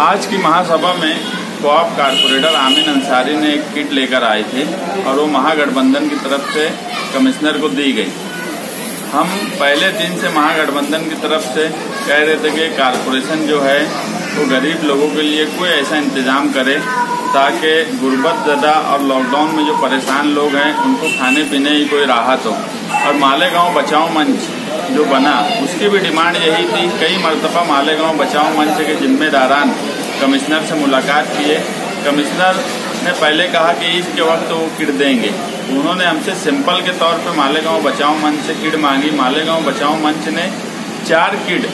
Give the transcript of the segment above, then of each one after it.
आज की महासभा में कोऑप कारपोरेटर आमिन अंसारी ने एक किट लेकर आए थे और वो महागठबंधन की तरफ़ से कमिश्नर को दी गई। हम पहले दिन से महागठबंधन की तरफ़ से कह रहे थे कि कारपोरेशन जो है, वो गरीब लोगों के लिए कोई ऐसा इंतज़ाम करे ताकि गुर्बत ज़्यादा और लॉकडाउन में जो परेशान लोग हैं, उनको खाने पीने की कोई राहत हो। और मालेगांव बचाओ मंच जो बना, उसकी भी डिमांड यही थी, कई मरतबा मालेगांव बचाओ मंच के जिम्मेदारान कमिश्नर से मुलाकात किए कमिश्नर ने पहले कहा कि इसके वक्त वो किट देंगे। उन्होंने हमसे सिंपल के तौर पर मालेगांव बचाओ मंच से किट मांगी। मालेगांव बचाओ मंच ने चार किट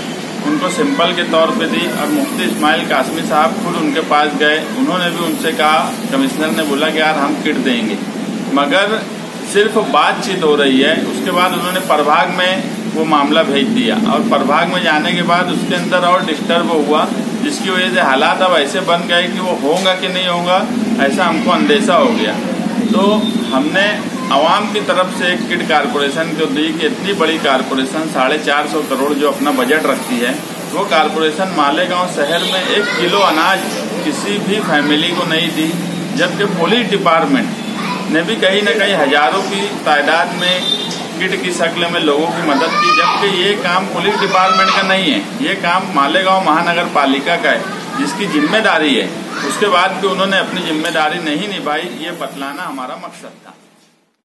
उनको सिंपल के तौर पे दी और मुफ्ती इस्माइल कासमी साहब खुद उनके पास गए। उन्होंने भी उनसे कहा, कमिश्नर ने बोला कि यार हम किट देंगे। मगर सिर्फ़ बातचीत हो रही है। उसके बाद उन्होंने प्रभाग में वो मामला भेज दिया। और प्रभाग में जाने के बाद उसके अंदर और डिस्टर्ब हुआ, जिसकी वजह से हालात अब ऐसे बन गए कि वो होगा कि नहीं होगा, ऐसा हमको अंदेशा हो गया। तो हमने आवाम की तरफ़ से एक किड कारपोरेशन को दी कि इतनी बड़ी कारपोरेशन, साढ़े चार सौ करोड़ जो अपना बजट रखती है, वो कारपोरेशन मालेगांव शहर में एक किलो अनाज किसी भी फैमिली को नहीं दी, जबकि पुलिस डिपार्टमेंट ने भी कहीं ना कहीं हज़ारों की तादाद में किट की शक्ल में लोगों की मदद की, जबकि ये काम पुलिस डिपार्टमेंट का नहीं है। ये काम मालेगांव महानगर पालिका का है, जिसकी ज़िम्मेदारी है। उसके बाद भी उन्होंने अपनी ज़िम्मेदारी नहीं निभाई, ये बतलाना हमारा मकसद था।